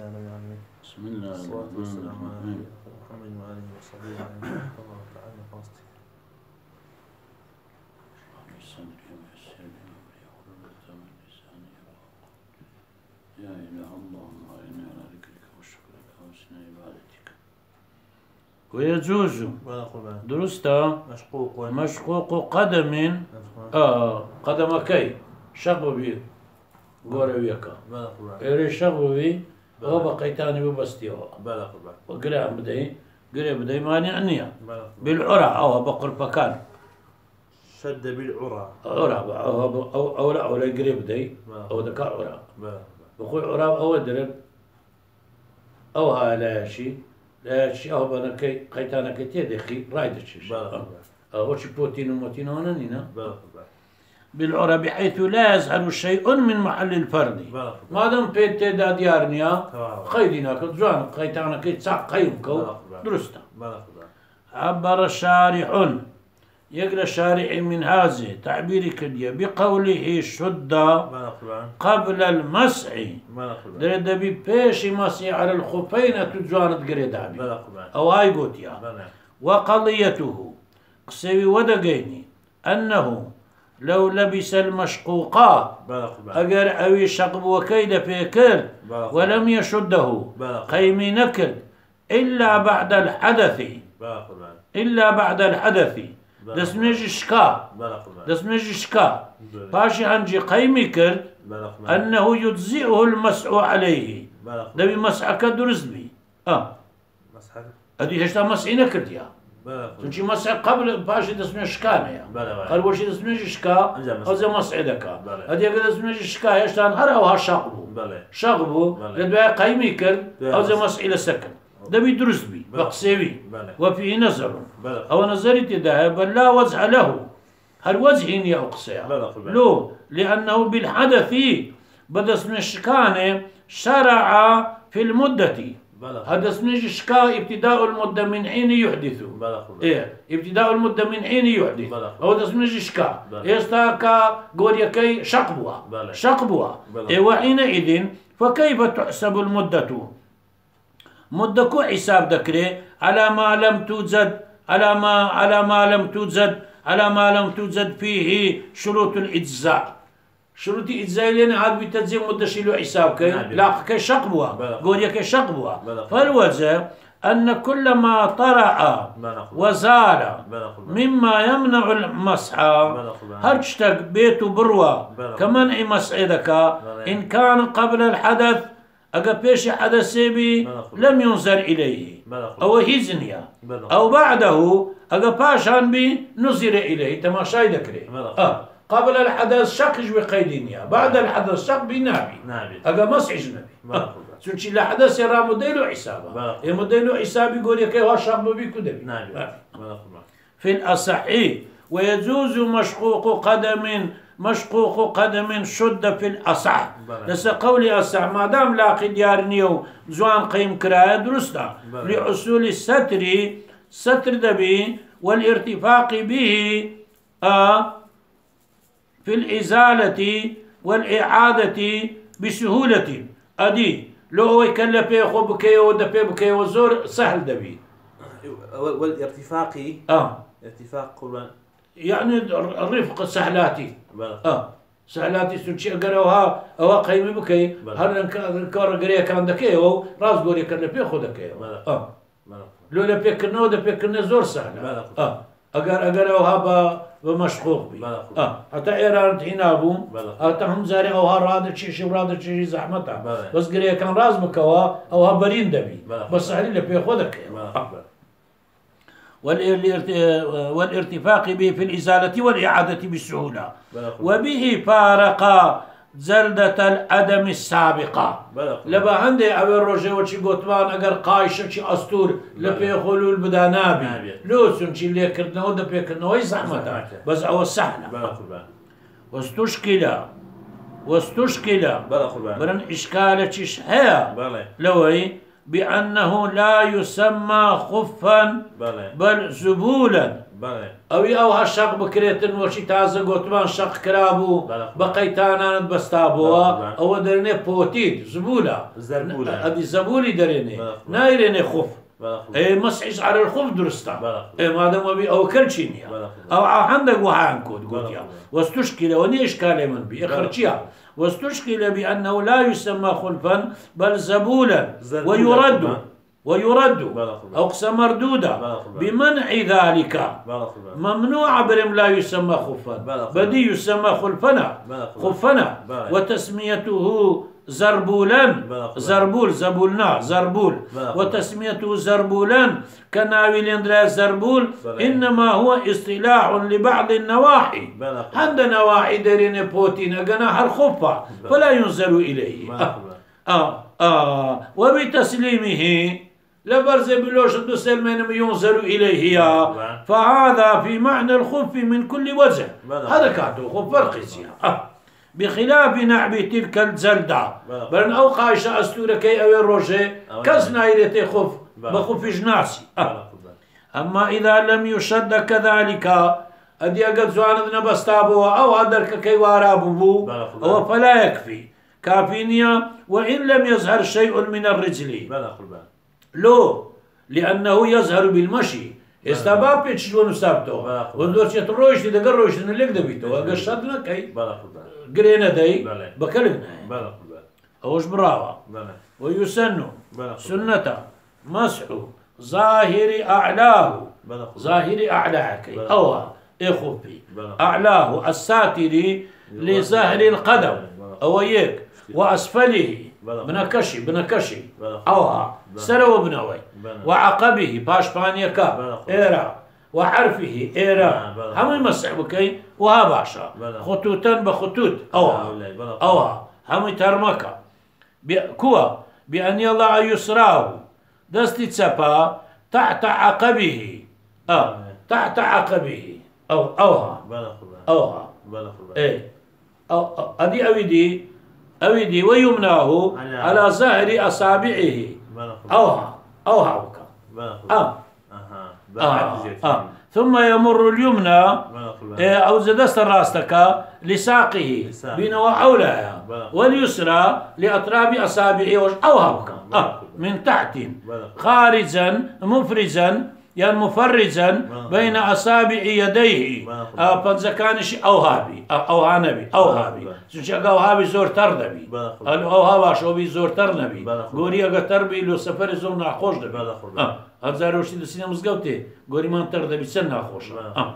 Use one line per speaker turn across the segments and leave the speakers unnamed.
لله رب العالمين
بسم الله
الصلاة والسلام على محمد وآله وصحبه أجمعين الله تعالى
قولي. يا إله الله أعني على ذكرك وشكرك وحسن عبادتك ويجوز درست
مشقوق
مشقوق قدم آه قدمكي شغبي
ولا قربان
إيري شغبي هو بقيتاني ببستيو
ولا قربان.
وقرأ بدي قرأ بدي
ولا قربان.
بالعرى أو بقر بكان
شد بالعرى.
عرى أو أو لا أو لا قرا بدي
ولا
أو ذكاء عرى.
ولا
بقول عرى أو درب. أو ها لا شيء لا شيء أو بنا كي قيتانا كي تدخي رايد
ولا قربان.
أو شي بروتين وموتين هنا نينا
ولا قربان.
بالعرى بحيث لا يزعل شيء من محل الفرد.
ولا قربان
ما دام بيت دا ديارنيا
تمام.
خيدنا كجوان قيتانا كي تساق قيمكو درستا. عبر شارح يقرأ شارع من هذه تعبير كدية بقوله شد قبل المسح. درد بي بيش مسح على الخفين تجوان تقري دابي
ولا قربان
أو هاي قوتيا وقضيته قسوي ودقيني أنه لو لبس
قربان
أجر أوي شقب وكيد
قربان
ولم يشده قيم نكد إلا بعد الحدث. إلا بعد الحدث. دسمج شكا دسمج شكا باشي قيمي كرد
ولا قربان
أنه يجزئه المسح عليه دبي مسحك درست بي آه.
مسحك
هذه هشتا مسحي نكرد يا تنشي مسح قبل قال وشي دسمج شكا
أنجا مسح.
أو زي مسحي دكا
بلى.
هذه قد دسمج شكا هشتا هر هشاقبو
بلى
شغبو
بلى.
لدبا قيمي كرد
بلى.
أو زي مسحي لسكن دبي درست بي
بلى.
بقسيوي
بلى
وفيه نظر
بلى
أو نظرت ذهب بل لا وجه له هل وجه يا أقصى
بلى قربان
لو لأنه بالحدث بدا اسم الشكانة شرع في المدة
بلى
هذا اسم الشكا ابتداء المدة من حين يحدث
بلى
إيه ابتداء المدة من حين يحدث.
بلى.
هو ده اسم الشكا
بلى.
يستاكا قول يكي شقبوا
بلى.
شقبوا
بلى.
إيه وحينئذ فكيف تحسب المدة؟ مدة كو حساب ذكري على ما لم توجد على ما على ما لم توجد على ما لم توجد فيه شروط الإجزاء. شروط الإجزاء لأن هذا بتنزيل مدة شيلو حساب كي
نعم.
لا كي شقبوا
بلى.
قول يكي شقبوا
بلى.
فالوجه أن كل ما طرأ
قربان
مما يمنع
قربان
هرشتك بيت بروى. كمنع مسعدك. إن كان قبل الحدث أجا بيش حدث بي
بلى.
لم ينظر إليه أو هزنيا أو بعده أجا باشان بي نظر إليه تماشاي ذكري
بلى.
آه قبل الحدث شك بقيدينيا بعد الحدث شك بنابي
نعم
أجا مسح جنبي.
بلى
آه.
قربان
سنشي لا حدث يرى مدينو حسابه
بلى.
إيه مدينو حسابي يقول يكي هو شاب بيكو دبي
نعم. قربان
في الأصح ويجوز مشقوق قدم مشقوق قدم شد في الأصح.
بلى.
لس قولي أصح. ما دام لاقي ديار نيو زوان قيم كراية درستا. لحصول الستر ستر دبي والارتفاق به آه في الإزالة والإعادة بسهولة. أدي لو هو يكلف يخو بكي ودبي بكي وزور سهل دبي.
والارتفاق
آه.
ارتفاق قربان
يعني الرفق السهلاتي
بلى.
آه. سهلاتي سنشي قالوها أو قيمي بكي. هل انكار قرية كان دكي راس قولي كان بي خو.
آه.
لو لا بيكرنا ودا بيكرنا زور
بلى.
آه. ايران هنابو
بلى.
حتى هم زاري أو ها راد شي شي راد شي زحمتها
بلى.
بس قريه كان راس بكوا أو ها برين دبي
بلى.
بس سهل اللي بي خو دكي
بلى
آه. والارتفاق به في الإزالة والإعادة بسهولة وبه فارق زلدة الأدم السابقة. لبا عندي أبي الرجل وشي قوتمان أجر قايشة شي أستور لبي خلول بدا نابي
نابي.
لو سنشي اللي كردنا ودا بي كردنا وي زحمتا. بس أو
قربان.
واستشكل واستشكل برن إشكالة شيش هيا لوي بأنه لا يسمى خفا بل زبولا.
بەڵێ
ئەوی ئەوها شەق بکرێتن وەچی تازە گوتمان شەق کرابوو. بە قەیتانانت. ئەوە دەرێنێ پۆتیت زبولە
زەربولە.
ئەدی زەبولی دەرێنێ
بەڵێ.
نایرێنێ خوف
بلى.
اي ما دام ابي أو كلشينيا
بلى.
أو عندك وهان
بلى.
يا واستشكل وني اشكال من بي اخرجيا واستشكل بانه لا يسمى خلفا بل زبولا
زبولا.
ويرد. ويرد مردوده
بلى.
بمنع ذلك. ممنوع برم لا يسمى خفا. بدي يسمى خلفنا. خفنا. وتسميته زربولا. زربول زبولنا زربول. وتسميته زربولا كناوي لندرا زربول. إنما هو اصطلاح لبعض النواحي. عند نواحي دارين بوتين جناح الخفة فلا ينزل إليه. آه آه, آه وبتسليمه لبرز بلوش الدسلمين ينزل إليه يا
بلى.
فهذا في معنى الخف من كل وجه. هذا كاتو خف فرقسيا آه. بخلاف نعب تلك الزلدة. بل أو قايشة أستورة كي أو الروجة
أو
كز نايرتي خف. بخف جناسي.
بەڵێ.
أما إذا لم يشد كذلك أدي أقد زواند نبستابو أو أدرك كي وارابو. أو فلا يكفي كافينيا وإن لم يظهر شيء من الرجل
بەڵێ قوربان.
لو لأنه يظهر بالمشي. استباب بيتشلون سابتو
بلى.
ودورشت روشتي دقر روشتي نلق دبيتو أقشتنا كي
بەڵێ قوربان.
قرينا داي.
بلى.
بكلقنا
بەڵێ قوربان.
أوش براوة.
بەڵێ.
ويسن
بلى.
سنة مسح ظاهر أعلاه. ظاهر
بلى.
أو إخوبي. أعلاه. الساتر لظهر القدم. أو يك وأسفله. بنكشي
بلى.
أوها. سرو بنوي. وعقبه باش بانيكا. إيرا وحرفه إيرا. هم يمسح بكي وها باشا. خطوطا بخطوط أوها. أوها هم ترمكا كوا بأن يضع يسراه دستي تسبا تحت عقبه آه تحت عقبه أو أوها. أوها. إيه أو أو- أدي أويدي أويدي ويمناه
على-
ظهر أصابعه. أوها أوها وكا. آه. آه. آه. ثم يمر اليمنى. إيه، أو زدست راستك لساقه. بين وحولها. واليسرى لأطراف أصابعه وش- أو هبك
بلى.
آه من تحت. خارجا مفرزا يعني مفرزا. بين أصابع يديه
بلى.
آه فنزكانش أو هابي أو أو هانبي أو
بلى.
هابي
بلى.
سنش أو هابي زور تر دبي
بلى.
قال أو هابا شو بي زور تر نبي
بلى.
قوري أقا تر بي لو سفر زور ناخوش دبي. آه هزار وشي دسينا مزقوتي قوري من تر دبي سن ناخوش آه.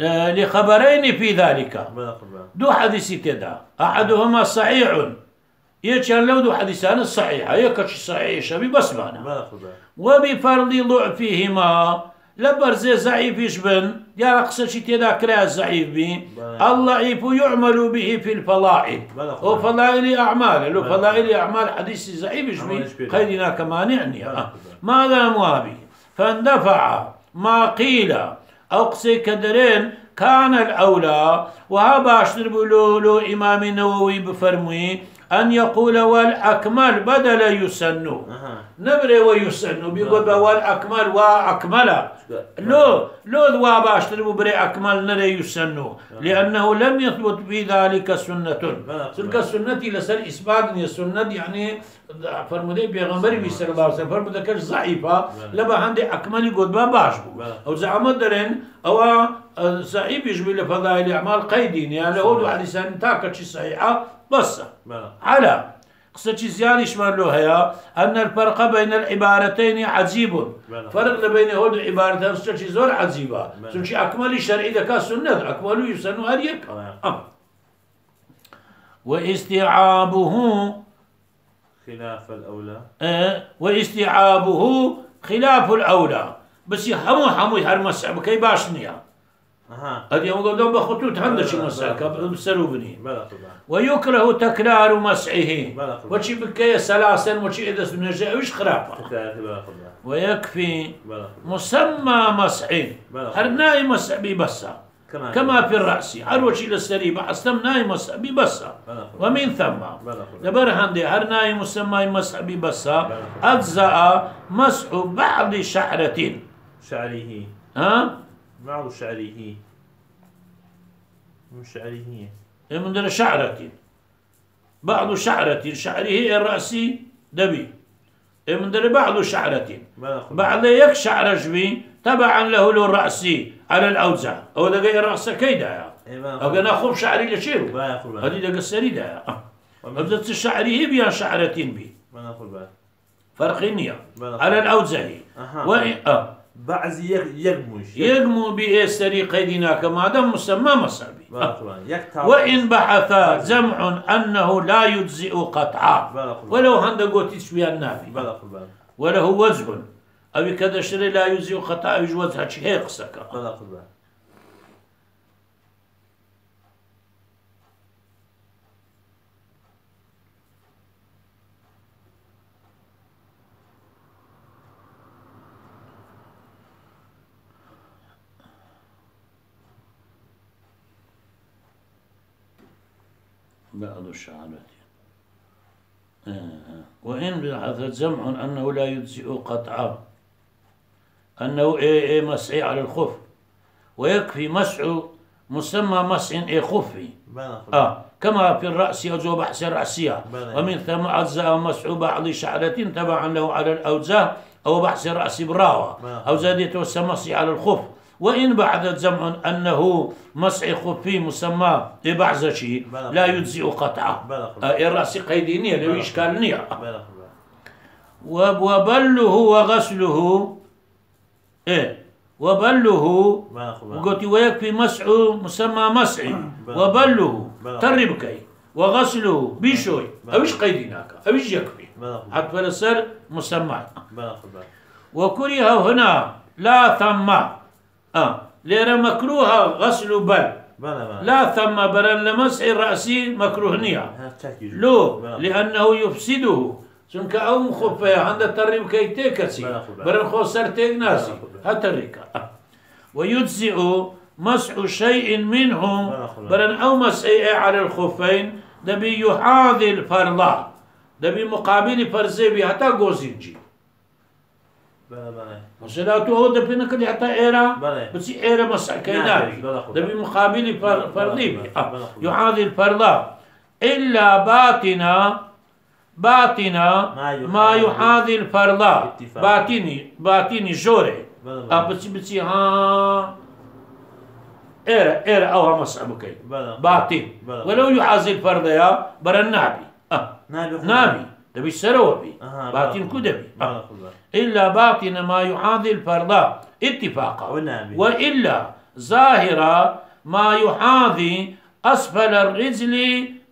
آه، لخبرين في ذلك. دو حديثي تدا أحدهما صحيح يجعل له دو حديثان الصحيحة يكش صحيح شبي بس معنا. وبفرض ضعفهما لبرز ضعيف يشبن يا أقصى شي تدا كرا ضعيف بي. الضعيف يعمل به في الفضائل. وفضائل أعمال. لو
بلى.
فضائل أعمال حديث يشبه
يشبه.
خيرنا كمان يعني. ماذا موابي فاندفع ما قيل. أو قصي كدرين كان الأولى. وهباشتر بلو لو إمام النووي بفرمي أن يقول والأكمل بدل يسنو
ئەها.
نبري ويسنو بيقول بوال أكمل وأكمل. لو لو ذوا باشتر بري أكمل نري يسنو لأنه لم يثبت في ذلك سنة. تلك السنة لسر إثبات سنة. يعني فرمودي بيغمبري بيسر وسلم فرمودي كش ضعيفة. لبا عندي أكمل يقول باش أو زعما درين أو صحيح يشبه لفضائل الأعمال قيدين. يعني هو حديثان تاكتش صحيحة. بس
بەڵێ.
على قصة زيادة يشمل له هي أن الفرق بين العبارتين عجيب. فرق بين هول العبارتين قصة زور عجيبة. سنشي أكمل الشرعي إذا كان سنة أكمل يسن هريك. آه. واستيعابه
خلاف الأولى.
آه، واستيعابه خلاف الأولى بس همو همو هرمسع بكي باشنيا يوم قدام بخطوط هذا شي
بلى.
مساك بسروبني. ويكره تكرار
بلى.
وشي بكي سلاسل وشي إذا سنجا وش خرافة. ويكفي. مسمى مسح
بلى.
هر ناي مسح ببسة
كما
كما في الرأس هر وشي للسري بحستم ناي ببسة
بلى.
ومن ثم
بلى قوربان.
لبر هندي هر ناي مسمى مسح ببسة أجزاء مسح بعض شعرة
شعره
ها
بعض شعره مش شعره
من در شعرة بعض شعرة شعره الرأسي دبي. من در بعض شعرة بعد يك شعر جبي تبعا له الرأسي على الأوزع. أو دقي الرأس كيدا
بلا
أو أنا أخوف شعري لشيرو. هذه دقي السريدة أبدت الشعري بيان شعرتين بي. فرق النية على. الأوزعي آه.
بعض يقمش
يقمو بإستري قيدنا كما دام مسمى مصابي وإن بحث جمع أنه لا يجزئ قطعا. ولو هند قوتي شوية النافي وله وجه أو كذا شري لا يجزئ قطعا يجوز هاتش هيك بعض الشعرات آه. وإن بحث جمع أنه لا يجزئ قطعا. أنه إيه إيه مسعي على الخف. ويكفي مسع مسمى مسع إيه خفي. آه. كما في الرأس يجوز بحث الرأسية.
بلى.
ومن ثم أجزاء مسح بعض شعرة تبعا له على الأوجاه أو بحث الرأس براوة. أو زاد يتوسى مسح على الخف. وإن بعد جمع أنه مسح خفي مسمى
بلى.
لا يجزئ آه الرأس قيدينية لو
بلى.
إشكال نية.
بلا خذ بلا
وب- وبله وغسله. إيه. وبله وقلت ويكفي مسح مسمى مسح
بلى.
وبله. تربكي وغسله بشوي. أوش قيدناك أوش يكفي. حتى فلسر مسمى. وكره هنا لا ثم. آه. ليرى مكروه غسل بل. لا ثم برن لمسح الرأس مكروه نية لو. لأنه يفسده. سنك أو مخفية عند تريم كي تكسي. برن خسر
بلا خبر.
هتريكا ويجزئ مسح شيء
خبر.
برن أو مسح على الخفين. دبي يحاذي الفرض دبي مقابل فرزي حتى غوزينجي
بلا بلا
وصلاته هو دبي نكدي حتى إيرا
بلا
بس إيرا مسح كي
نعم،
ناري
بلا خبر.
دبي مقابل فر-
بلا-
فرضي
بلا-
بي
بلا
آه.
خبر.
يحاذي الفرض إلا باطنا باطنا
ما يحاذي-
ما يحاذي الفرض
اتفاق.
باطني باطني جوري بتسي بتسي ها إيرا إيرا أو مسحبكي
بلا
باطن. ولو يحاذي الفرض يا برا النابي
نابي
دبي السروبي
أها،
باطن. كدبي آه. إلا باطن ما يحاذي الفرض اتفاقا. وإلا ظاهر ما يحاذي أسفل الرجل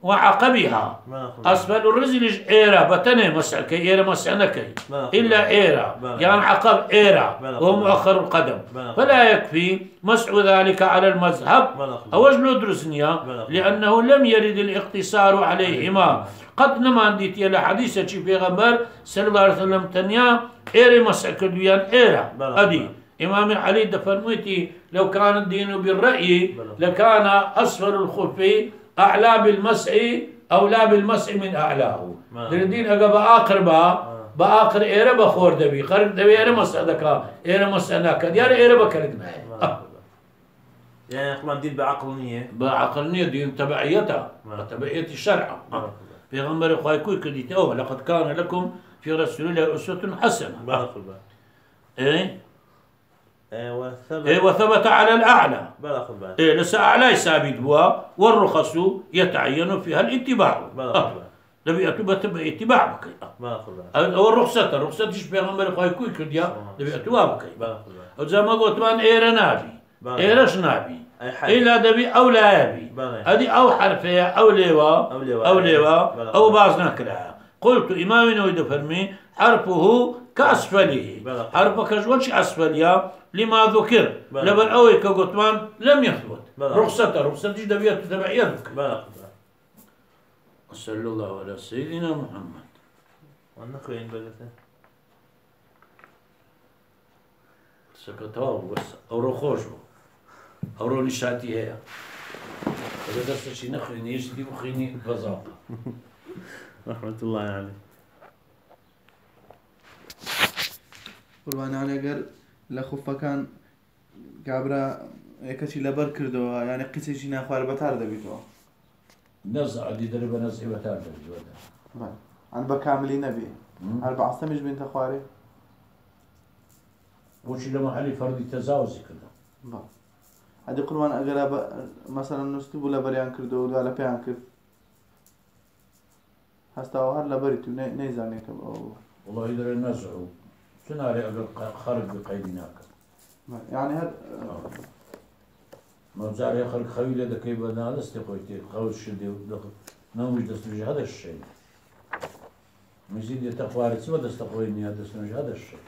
وعقبها. أسفل الرجل إيرا بتنه مسح كي إيرا
بلا.
إلا إيرا. يعني عقب إيرا. وهو مؤخر القدم. فلا يكفي مسح ذلك على المذهب
بلا خذ.
أو أجل درسنيا. لأنه لم يرد الاقتصار عليهما قد نما ديت إلى حديثة في غمر صلى الله عليه وسلم تنيا إيرا مسح كدويان إيرا. أدي إمام علي دفرميتي لو كان الدين بالرأي. لكان أسفل الخف أعلى بالمسح أو لا بالمسح من أعلاه. الدين أجا بآخر با بآخر إيرا بخور دبي. خرج دبي إيرا مسح دكا إيرا مسح ناكد يا إيرا بكرقنا
خذ بلا. يعني اخوان دين بعقل نية؟
بعقلني دين تبعيتها. وتبعية الشرع. في غمر إخوائي كوي كديت أوه لقد كان لكم في رسول الله أسوة حسنة. إيه؟
وثبت
إيه وثبت على الأعلى. إيه لسا أعلى ثابت بوا والرخص يتعين فيها الاتباع
بلا
آه.
خذ بلا.
لبي أتوبة تبع اتباع بكي آه. أو الرخصة الرخصة تيش في غمر إخوائي كوي كديا لبي أتوبة بكي. أو زي ما قلت من إيرا نابي. إيرش نابي. إلا دبي أو لا يبي
بلا.
هذه أو حرفية أو لواء
أو لواء.
أو بعض نكرها قلت إمام نويد فرمي حرفه كأسفله
بلى.
حرف كجوالش أسفليا لما ذكر. لبن أوي كقطمان لم يثبت. رخصته رخصة دبية تبع يدك
بلا خذ بلا.
صلى الله على سيدنا محمد
وأنا خوين بدته.
سكتوا بس أو رخوشو أو رو نشاتي هي هذا درس شي نخريني يجدي مخيني بزاقة
رحمة الله عليه.
قوربان على قال
لە خوفەکان کابرا یەکەچی لەبەر کردەوە یعنی قیچێکی ناخوار بەتار دەبیتەوە.
نزع دي درب نزع وتار درب
ئەن بە کاملی نەبێ هەر بە عستەمیش بینتە خوارێ.
وشي لما حالي فردي تجاوزي كده
هەدی قڕوان ئەگەرا مەسەرە نووسی بوو لە بەریان کردەوە دوا لە پێیان کرد. هەستاوە هەر لەبەری تو نەیزانێتە
والله إذا النزع سناري أقل خارج بقيدناك
یعنی هەر
ما زاري خلق خويلة ده كيف أنا هذا استقويتي خوش شدي نومش دستوج هذا الشيء. مزيد يتخواري سوى دستقويني هذا دستوج هذا الشيء.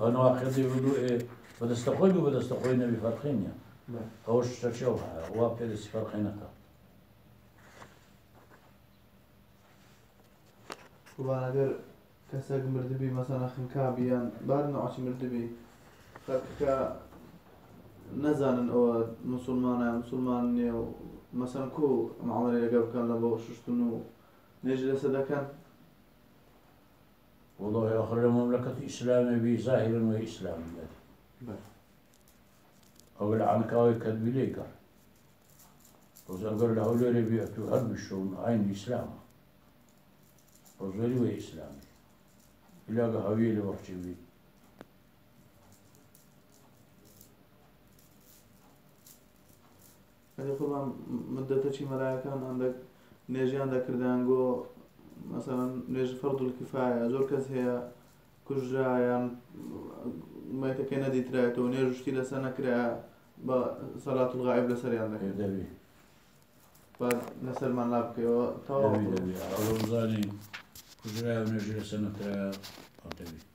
أنا واخذ يقولوا إيه بدستقوي وبدستقوينا بفرقين يعني خوش تشوها وابتدي فرقينك
قوربان کەسێک مردبی مەسەنە خنکابیان بار نەعاچی مردبی. خەکە نەزانن ئەوە مسلمانە مسلمان نییە و مەسەن کو معاملە لەگە بکەن لە بۆ شستن و نێژ لەسە دەکەن.
والله آخر المملكة إسلامي بظاهر وإسلامي أو العنكاوي كذب ليكر وزغر له لوري بيعتو هرب الشون عين الإسلام وزوري وإسلامي ولاگە هەوی لە
وەخچوی قوربان مدەتە چی مەلایەکان هەندێک نێژیان دەکردیان گۆ مەسەن نێژ فەرد کفاایە زۆر کەس هەیە کوژرایان مەتەکە نەدیترێتەوە نێژشتی لەسەر نەکرا بە سەلات غایب لەسەریان دەکردەوی لەسەرمان لا بکەوە تا زانی
دبي دبي أولو زاني كجرا ونجري سنة أو دبي